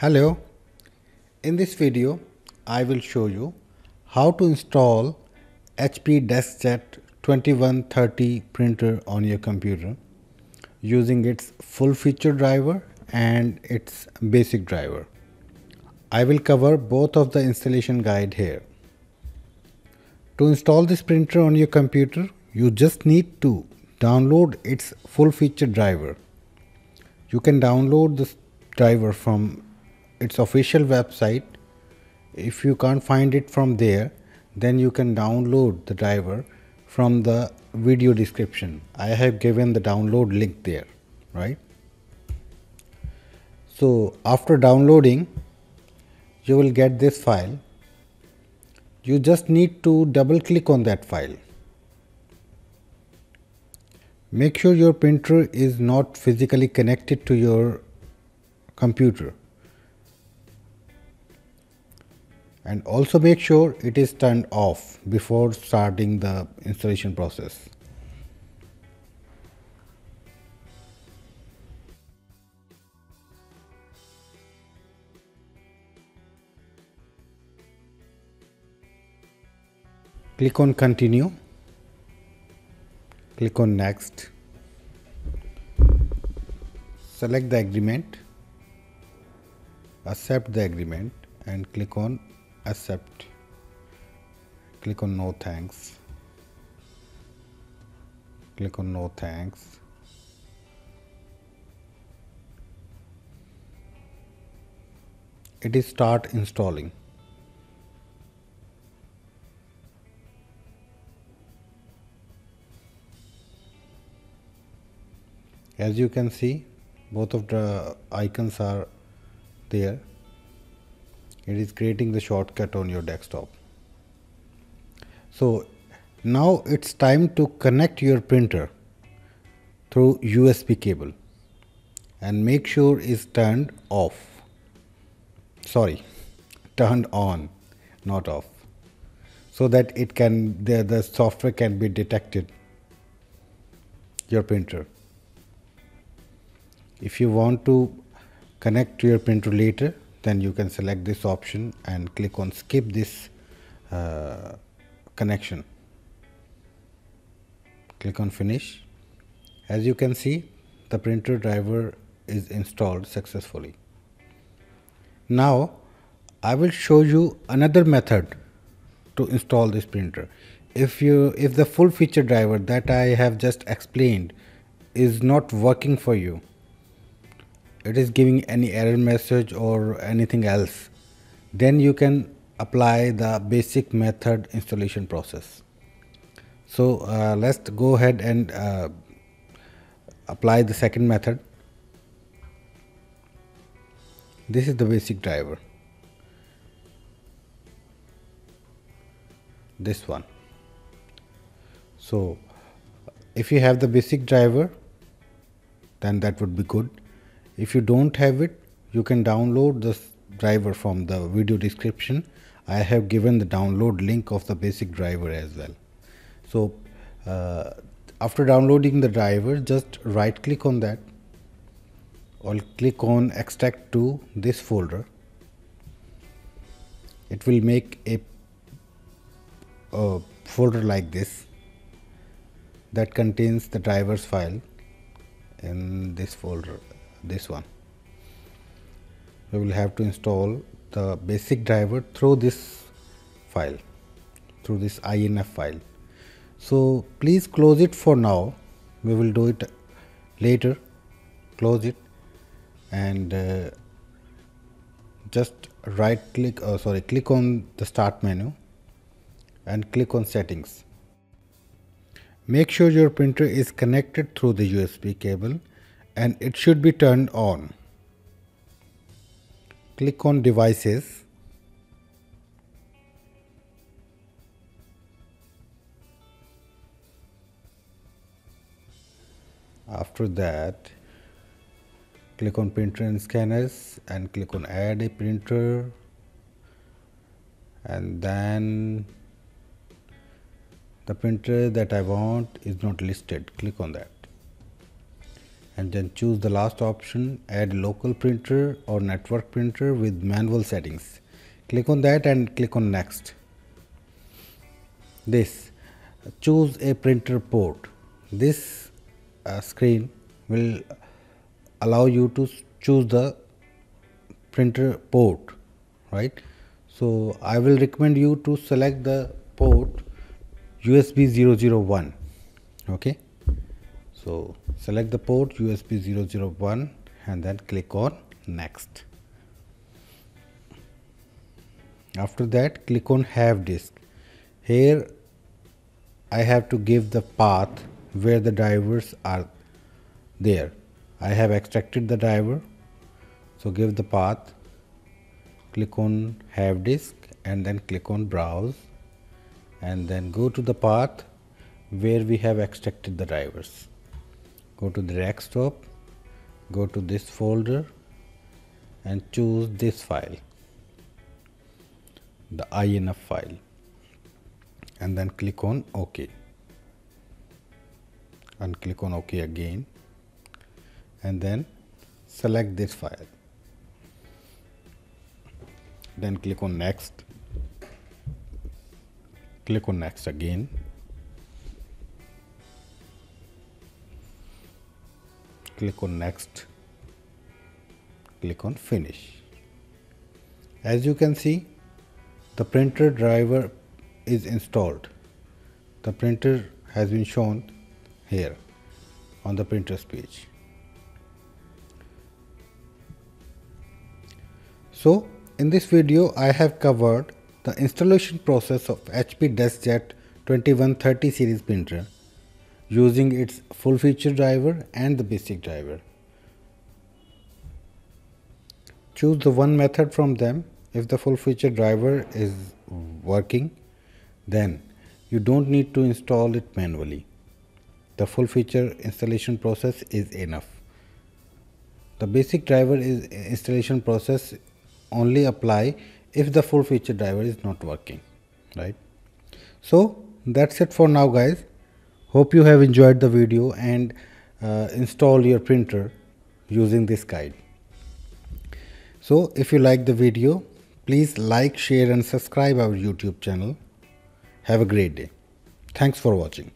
Hello, in this video I will show you how to install HP DeskJet 2130 printer on your computer using its full feature driver and its basic driver. I will cover both of the installation guide here. To install this printer on your computer you just need to download its full feature driver. You can download this driver from its official website. If you can't find it from there then you can download the driver from the video description. I have given the download link there right? So after downloading you will get this file. You just need to double click on that file. Make sure your printer is not physically connected to your computer and also make sure it is turned off before starting the installation process. Click on continue, click on next, select the agreement, accept the agreement and click on accept. Click on no thanks. Click on no thanks. It is start installing. As you can see both of the icons are there it is creating the shortcut on your desktop. So now it's time to connect your printer through USB cable and make sure it's turned off. Sorry turned on not off. So that it can the, the software can be detected your printer. If you want to connect to your printer later then you can select this option and click on skip this uh, connection. Click on finish. As you can see the printer driver is installed successfully. Now I will show you another method to install this printer. If you if the full feature driver that I have just explained is not working for you it is giving any error message or anything else then you can apply the basic method installation process. So uh, let's go ahead and uh, apply the second method. This is the basic driver. This one. So if you have the basic driver then that would be good if you don't have it you can download this driver from the video description. I have given the download link of the basic driver as well. So uh, after downloading the driver just right click on that. Or click on extract to this folder. It will make a, a folder like this that contains the drivers file in this folder this one. We will have to install the basic driver through this file through this inf file. So please close it for now. We will do it later. Close it and uh, just right click oh sorry click on the start menu and click on settings. Make sure your printer is connected through the USB cable and it should be turned on. Click on devices. After that, click on printer and scanners and click on add a printer and then the printer that I want is not listed click on that and then choose the last option add local printer or network printer with manual settings. Click on that and click on next. This choose a printer port. This uh, screen will allow you to choose the printer port right? So I will recommend you to select the port USB 001 okay so select the port USB 001 and then click on next. After that click on have disk. Here I have to give the path where the drivers are there. I have extracted the driver. So give the path. Click on have disk and then click on browse. And then go to the path where we have extracted the drivers go to the desktop go to this folder and choose this file the INF file and then click on OK. And click on OK again and then select this file. Then click on next. Click on next again click on next click on finish. As you can see the printer driver is installed. The printer has been shown here on the printers page. So in this video I have covered the installation process of HP DeskJet 2130 series printer using its full feature driver and the basic driver. Choose the one method from them if the full feature driver is working then you don't need to install it manually. The full feature installation process is enough. The basic driver is installation process only apply if the full feature driver is not working right so that's it for now guys Hope you have enjoyed the video and uh, install your printer using this guide. So if you like the video, please like, share and subscribe our YouTube channel. Have a great day. Thanks for watching.